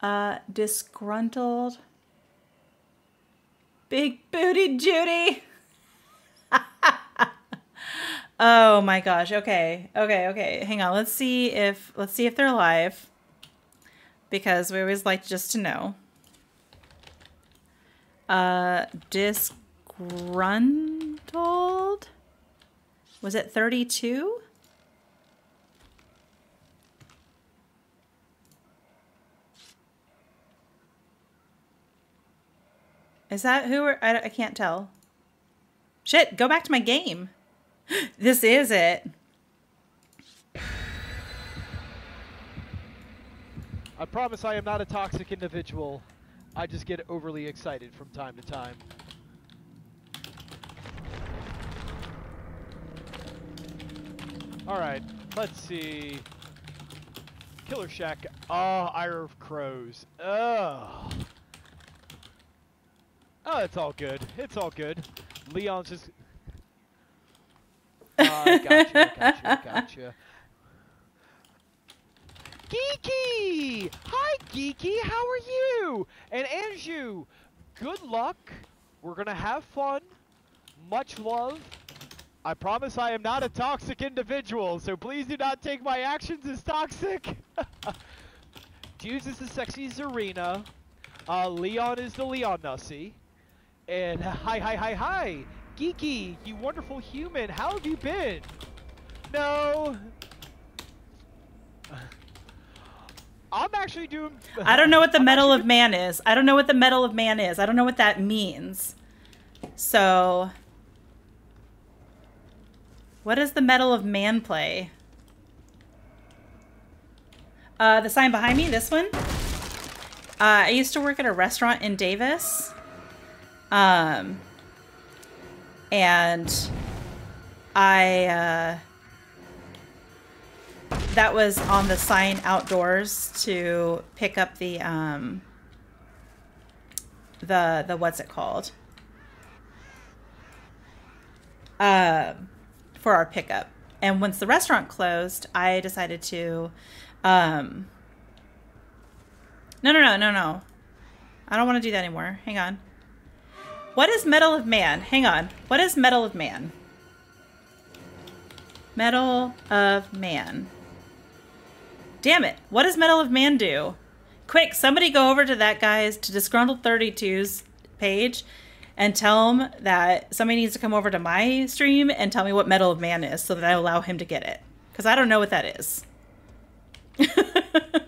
Uh, disgruntled. Big booty Judy. oh my gosh. Okay. Okay. Okay. Hang on. Let's see if let's see if they're alive. Because we always like just to know. Uh, disgruntled. Was it 32? Is that who? Are, I, I can't tell. Shit, go back to my game. this is it. I promise I am not a toxic individual. I just get overly excited from time to time. Alright, let's see. Killer Shack. Oh, Ire of Crows. Ugh. Oh, it's all good. It's all good. Leon's just. Uh, gotcha, gotcha, gotcha. Geeky! Hi, Geeky! How are you? And Anju, good luck. We're gonna have fun. Much love. I promise I am not a toxic individual, so please do not take my actions as toxic. Juice is the sexy Zarina. Uh, Leon is the Leon Nussie. And hi, hi, hi, hi! Geeky, you wonderful human, how have you been? No. I'm actually doing. I don't know what the I'm Mettle of Man is. I don't know what the Mettle of Man is. I don't know what that means. So, what does the Mettle of Man play? Uh, the sign behind me, this one. Uh, I used to work at a restaurant in Davis. Um, and I, uh, that was on the sign outdoors to pick up the, um, the, the, what's it called? Uh, for our pickup. And once the restaurant closed, I decided to, um, no, no, no, no, no. I don't want to do that anymore. Hang on. What is Mettle of Man? Hang on. What is Mettle of Man? Mettle of Man. Damn it. What does Mettle of Man do? Quick, somebody go over to that guy's, to Disgruntled 32's page and tell him that somebody needs to come over to my stream and tell me what Mettle of Man is so that I allow him to get it. Because I don't know what that is.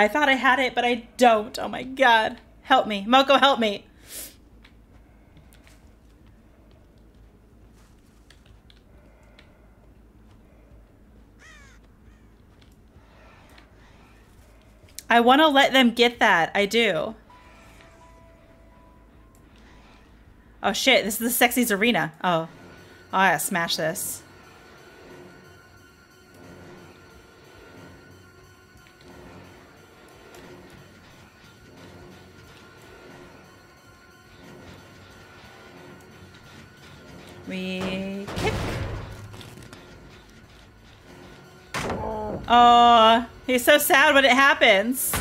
I thought I had it, but I don't. Oh my god. Help me. Moko, help me. I want to let them get that. I do. Oh shit, this is the sexy Zarina. Oh. oh, I gotta smash this. We kick. Oh, he's so sad when it happens.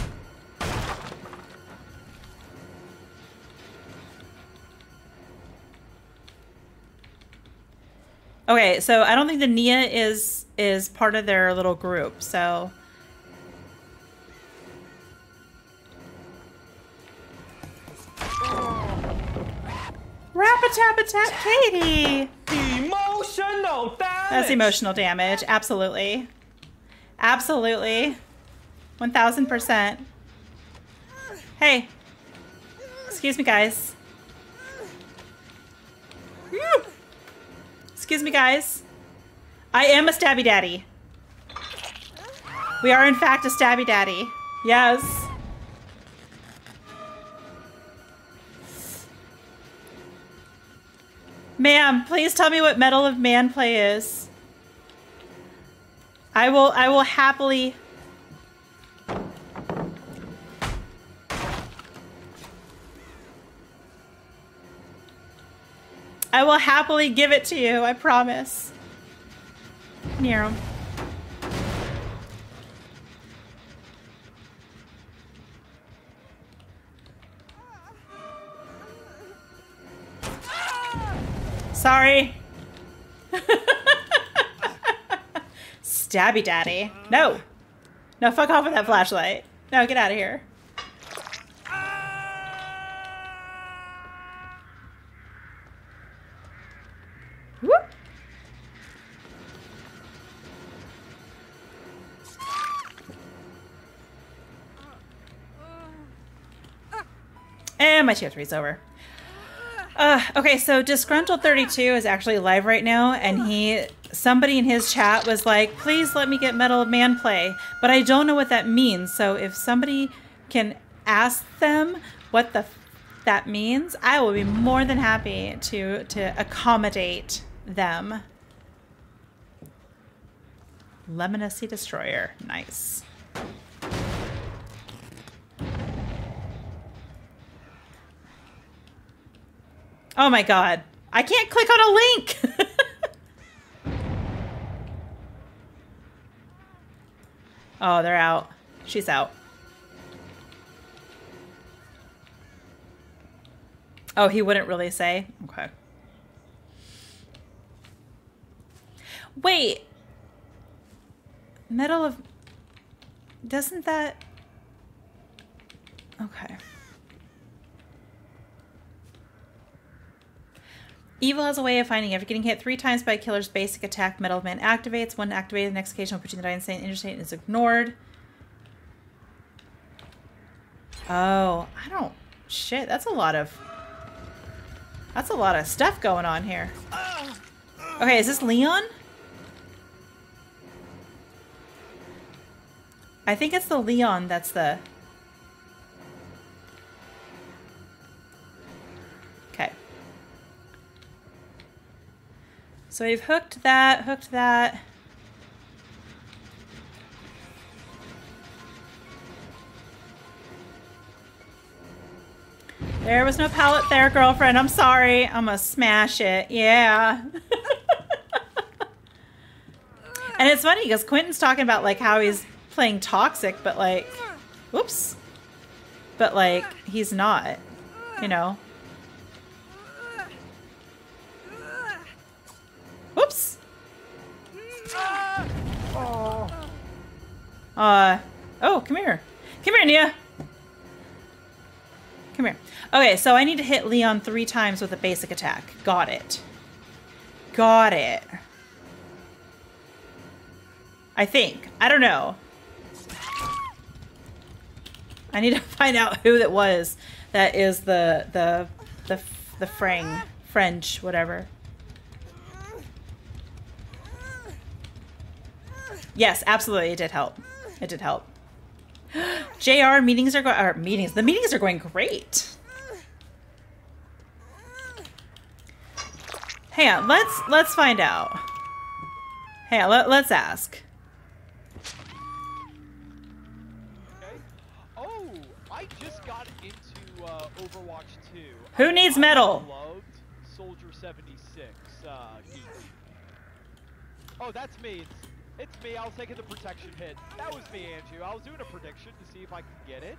Okay, so I don't think the Nea is is part of their little group, so Tap a tap Katie. Emotional damage. That's emotional damage. Absolutely. Absolutely. 1000%. Hey. Excuse me, guys. Excuse me, guys. I am a stabby daddy. We are, in fact, a stabby daddy. Yes. Ma'am, please tell me what Mettle of Man play is. I will I will happily I will happily give it to you. I promise. Near him. Sorry. Stabby daddy. No. No, fuck off with that flashlight. No, get out of here. And my tier three's over. Uh, okay, so Disgruntled 32 is actually live right now, and he, somebody in his chat was like, please let me get Mettle of Man play, but I don't know what that means. So if somebody can ask them what the that means, I will be more than happy to to accommodate them. Lemonacy Destroyer, nice. Oh my god. I can't click on a link. oh, they're out. She's out. Oh, he wouldn't really say? Okay. Wait. Mettle of... Doesn't that... Okay. Evil has a way of finding after getting hit three times by a killer's basic attack, Metal Man activates. When activated, the next occasion will put you in the dying state interstate is ignored. Oh, I don't shit, that's a lot of that's a lot of stuff going on here. Okay, is this Leon? I think it's the Leon that's the So we've hooked that, hooked that. There was no pallet there, girlfriend. I'm sorry. I'm gonna smash it. Yeah. and it's funny because Quentin's talking about like how he's playing toxic, but like, whoops. But like, he's not, you know. Uh, oh, come here. Come here, Nea. Come here. Okay, so I need to hit Leon three times with a basic attack. Got it. Got it. I think. I don't know. I need to find out who that was that is the the the the frang French whatever. Yes, absolutely, it did help. It did help. JR meetings are going. Or meetings. The meetings are going great. Hang on. Let's let's find out. Hang on. Let, let's ask. Okay. Oh, I just got into uh, Overwatch 2. Who needs metal? Loved Soldier 76. Uh. Oh, that's me. It's, it's me. I was taking the protection hit. That was me, Andrew. I was doing a prediction to see if I could get it.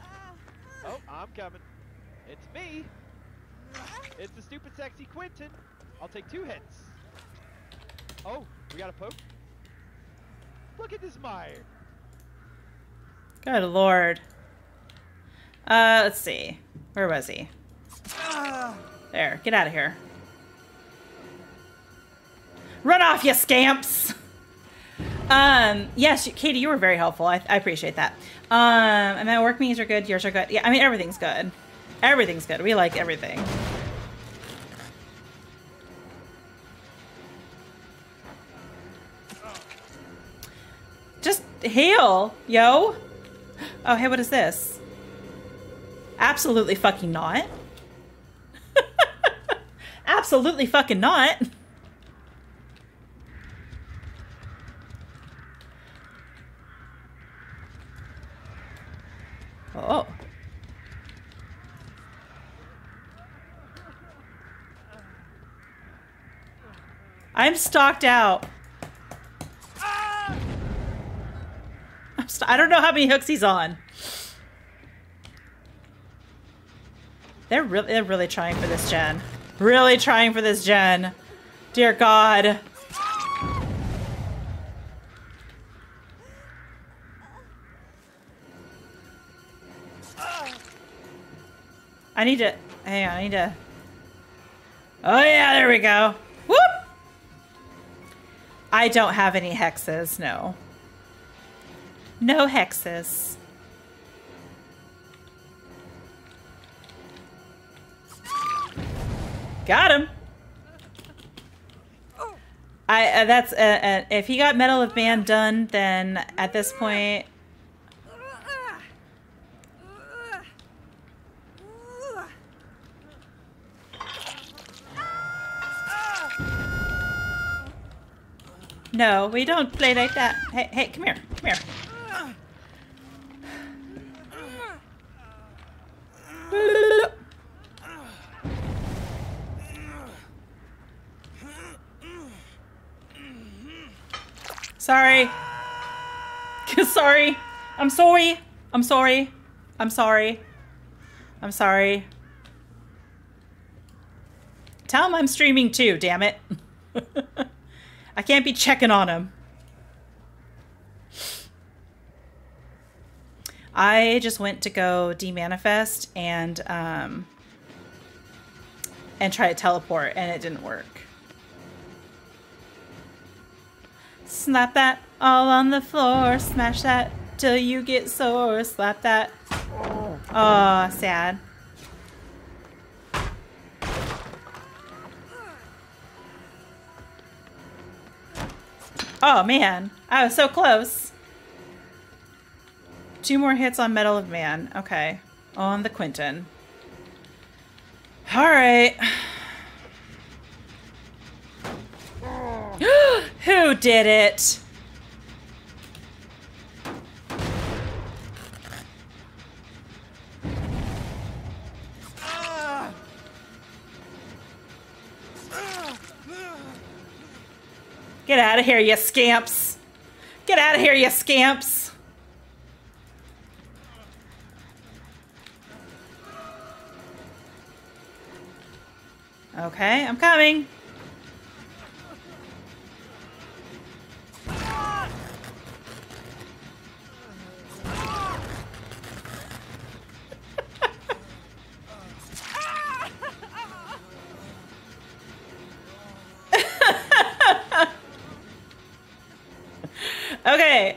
Uh, oh, I'm coming. It's me. Uh-huh. It's the stupid sexy Quentin. I'll take two hits. Oh, we got a poke. Look at this mire. Good lord. Uh, let's see. Where was he? Uh. There. Get out of here. Run off, you scamps! Um, yes, Katie, you were very helpful. I, I appreciate that. Um, I mean, work meetings are good. Yours are good. Yeah, I mean, everything's good. Everything's good. We like everything. Just heal, yo. Oh, hey, what is this? Absolutely fucking not. Absolutely fucking not. Oh. I'm stocked out. I'm st I don't know how many hooks he's on. They're really, they're really trying for this gen. Really trying for this gen. Dear God. I need to hang on, I need to Oh yeah, there we go. Whoop! I don't have any hexes, no. No hexes. Got him. I uh, that's uh, uh, if he got Mettle of Man done, then at this point, no, we don't play like that. Hey, hey, come here, come here. Sorry. sorry. I'm sorry. I'm sorry. I'm sorry. I'm sorry. Tell him I'm streaming too, damn it. I can't be checking on him. I just went to go demanifest and um and try to teleport and it didn't work. Slap that all on the floor. Smash that till you get sore. Slap that. Oh, sad. Oh, man. I was so close. Two more hits on Mettle of Man. Okay. On the Quentin. All right. Who did it? Get out of here, you scamps. Get out of here, you scamps. Okay, I'm coming.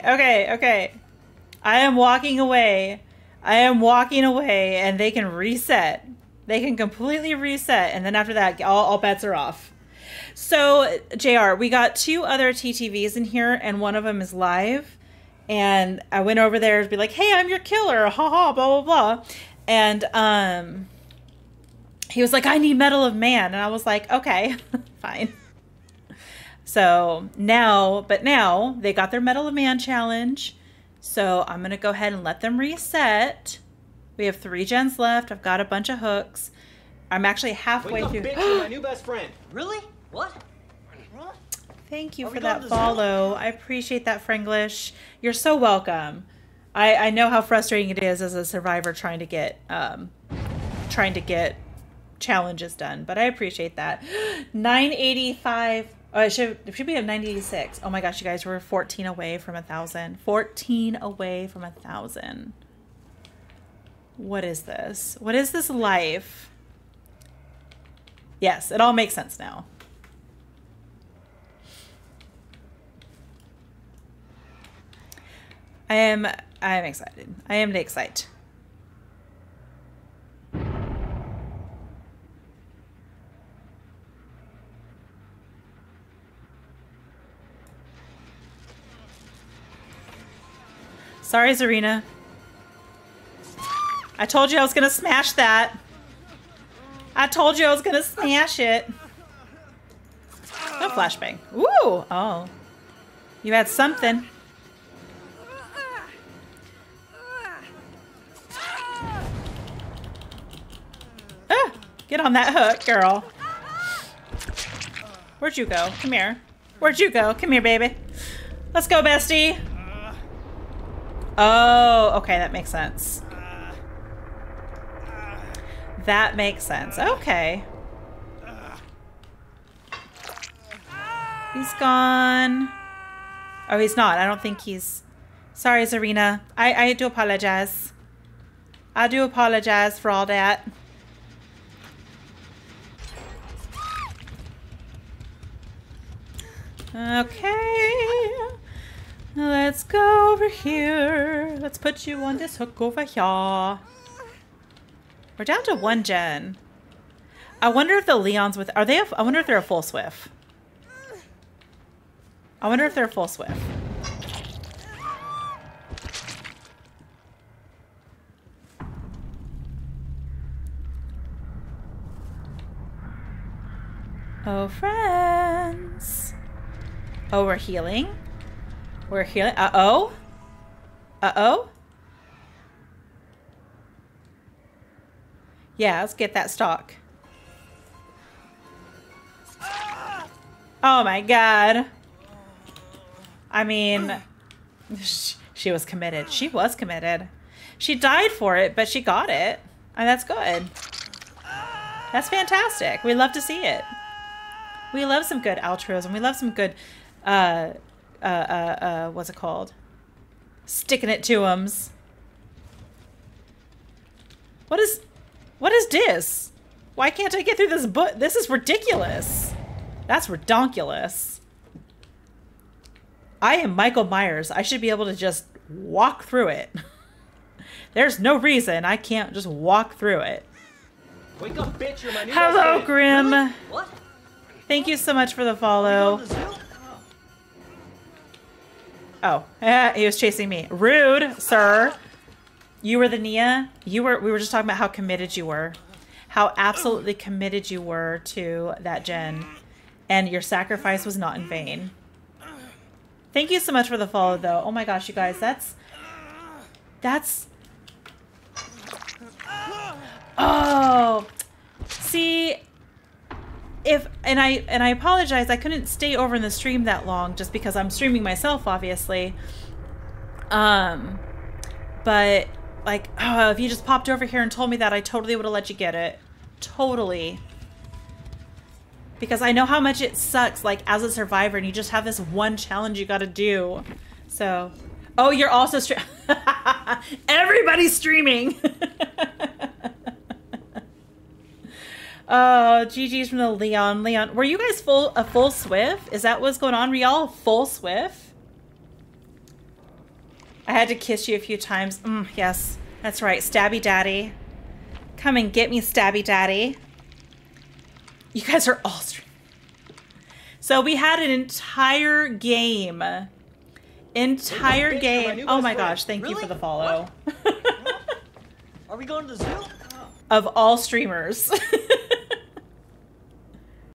Okay, okay. I am walking away. I am walking away, and they can reset. They can completely reset, and then after that, all, all bets are off. So, JR, we got two other TTVs in here, and one of them is live. And I went over there to be like, hey, I'm your killer, haha, blah, blah, blah. And um, he was like, I need Mettle of Man. And I was like, okay, fine. So now, but now they got their Mettle of Man challenge. So I'm going to go ahead and let them reset. We have three gens left. I've got a bunch of hooks. I'm actually halfway Wake through. up, bitch, you're my new best friend. Really? What? Thank you Are for that to follow. I appreciate that, Franglish. You're so welcome. I, I know how frustrating it is as a survivor trying to get um, trying to get challenges done, but I appreciate that. 985. Oh, it should it should be a 986. Oh my gosh, you guys were 14 away from a thousand. 14 away from a thousand. What is this? What is this life? Yes, it all makes sense now. I am I am excited. I am excited. Sorry, Zarina. I told you I was gonna smash that. I told you I was gonna smash it. No flashbang. Ooh! Oh. You had something. Ah, get on that hook, girl. Where'd you go? Come here. Where'd you go? Come here, baby. Let's go, bestie. Oh, okay, that makes sense. That makes sense. Okay. He's gone. Oh, he's not. I don't think he's... Sorry, Zarina. I, I do apologize. I do apologize for all that. Okay. Let's go over here. Let's put you on this hook over here. We're down to one gen. I wonder if the Leons with are they? A, I wonder if they're a full swift. I wonder if they're a full swift. Oh, friends. Oh, we're healing. We're healing. Uh oh. Uh oh. Yeah, let's get that stock. Oh my god. I mean, she was committed. She was committed. She died for it, but she got it. And that's good. That's fantastic. We love to see it. We love some good altruism. We love some good, uh, uh, uh, uh what's it called? Sticking it to ums. What is, what is this? Why can't I get through this book? This is ridiculous. That's redonkulous. I am Michael Myers. I should be able to just walk through it. There's no reason I can't just walk through it. Wake up, bitch! You're my new Hello. Grim. Really? What? Thank you so much for the follow. Oh, he was chasing me. Rude, sir. You were the Nea. You were. We were just talking about how committed you were, how absolutely committed you were to that gen, and your sacrifice was not in vain. Thank you so much for the follow, though. Oh my gosh, you guys, that's that's. Oh, see, if and I and I apologize, I couldn't stay over in the stream that long just because I'm streaming myself, obviously. Um, but like, oh, if you just popped over here and told me that, I totally would have let you get it, totally. Because I know how much it sucks, like as a survivor, and you just have this one challenge you got to do. So, oh, you're also stream. Everybody's streaming. Oh, GG's from the Leon. Leon, were you guys full a full Swift? Is that what's going on? Were y'all full Swift? I had to kiss you a few times. Mm, yes, that's right. Stabby Daddy. Come and get me, Stabby Daddy. You guys are all. So we had an entire game. Entire bitch, you're my game. Oh my gosh, thank you for the follow. Are we going to the zoo? of all streamers.